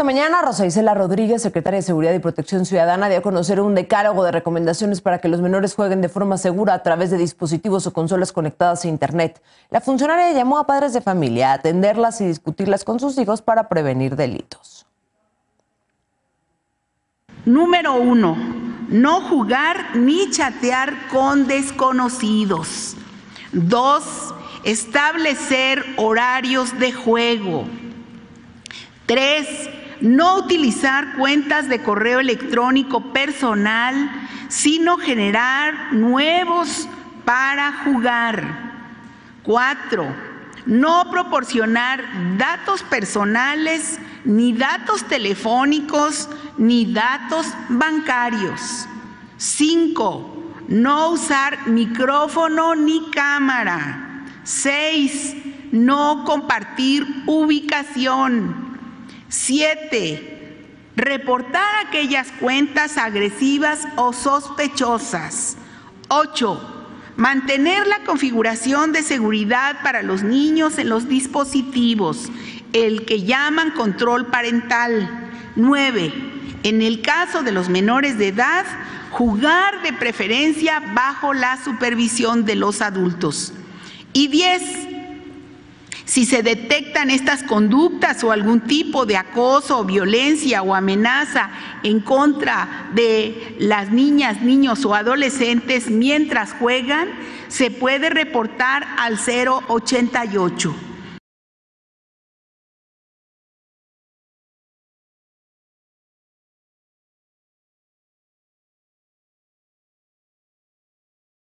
Esta mañana, Rosa Isela Rodríguez, secretaria de Seguridad y Protección Ciudadana, dio a conocer un decálogo de recomendaciones para que los menores jueguen de forma segura a través de dispositivos o consolas conectadas a Internet. La funcionaria llamó a padres de familia a atenderlas y discutirlas con sus hijos para prevenir delitos. Número uno, no jugar ni chatear con desconocidos. Dos, establecer horarios de juego. Tres, no utilizar cuentas de correo electrónico personal, sino generar nuevos para jugar. Cuatro, no proporcionar datos personales, ni datos telefónicos, ni datos bancarios. Cinco, no usar micrófono ni cámara. Seis, no compartir ubicación. Siete, reportar aquellas cuentas agresivas o sospechosas. Ocho, mantener la configuración de seguridad para los niños en los dispositivos, el que llaman control parental. Nueve, en el caso de los menores de edad, jugar de preferencia bajo la supervisión de los adultos. Y diez, si se detectan estas conductas o algún tipo de acoso, violencia o amenaza en contra de las niñas, niños o adolescentes mientras juegan, se puede reportar al 088.